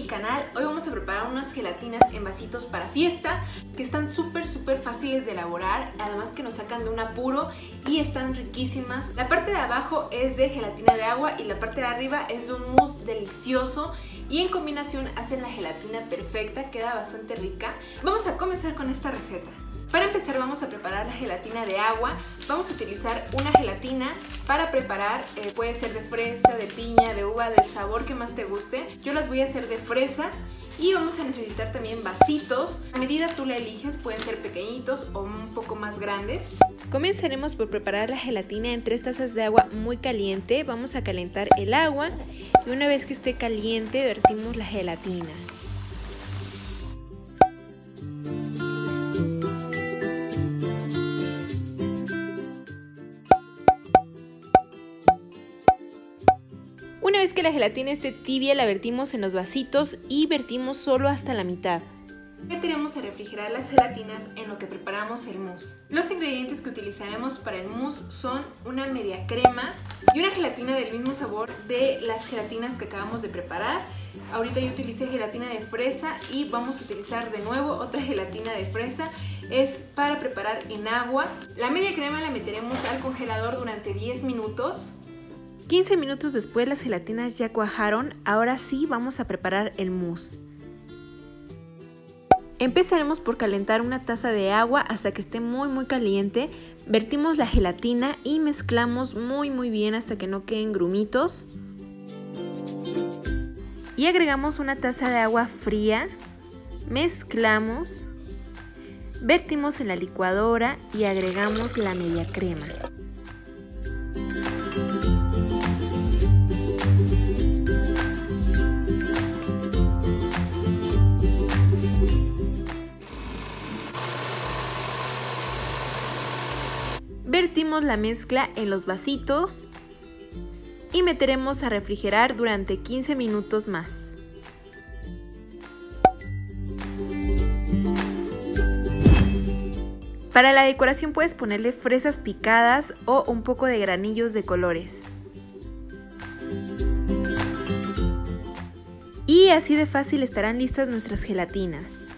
canal. Hoy vamos a preparar unas gelatinas en vasitos para fiesta que están súper súper fáciles de elaborar, además que nos sacan de un apuro y están riquísimas. La parte de abajo es de gelatina de agua y la parte de arriba es de un mousse delicioso y en combinación hacen la gelatina perfecta, queda bastante rica. Vamos a comenzar con esta receta. Para empezar vamos a preparar la gelatina de agua. Vamos a utilizar una gelatina para preparar, eh, puede ser de fresa, de piña, de uva, del sabor que más te guste. Yo las voy a hacer de fresa y vamos a necesitar también vasitos. A medida tú la eliges, pueden ser pequeñitos o un poco más grandes. Comenzaremos por preparar la gelatina en tres tazas de agua muy caliente. Vamos a calentar el agua y una vez que esté caliente vertimos la gelatina. Vez que la gelatina esté tibia la vertimos en los vasitos y vertimos solo hasta la mitad. Meteremos a refrigerar las gelatinas en lo que preparamos el mousse. Los ingredientes que utilizaremos para el mousse son una media crema y una gelatina del mismo sabor de las gelatinas que acabamos de preparar. Ahorita yo utilicé gelatina de fresa y vamos a utilizar de nuevo otra gelatina de fresa. Es para preparar en agua. La media crema la meteremos al congelador durante 10 minutos 15 minutos después las gelatinas ya cuajaron, ahora sí vamos a preparar el mousse. Empezaremos por calentar una taza de agua hasta que esté muy muy caliente, vertimos la gelatina y mezclamos muy muy bien hasta que no queden grumitos. Y agregamos una taza de agua fría, mezclamos, vertimos en la licuadora y agregamos la media crema. Vertimos la mezcla en los vasitos y meteremos a refrigerar durante 15 minutos más. Para la decoración puedes ponerle fresas picadas o un poco de granillos de colores. Y así de fácil estarán listas nuestras gelatinas.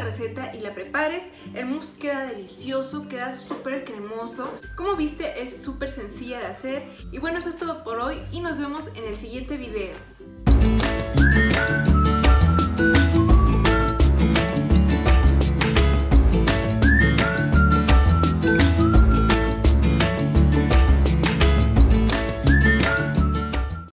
Receta y la prepares, el mousse queda delicioso, queda súper cremoso. Como viste es súper sencilla de hacer y bueno eso es todo por hoy y nos vemos en el siguiente video.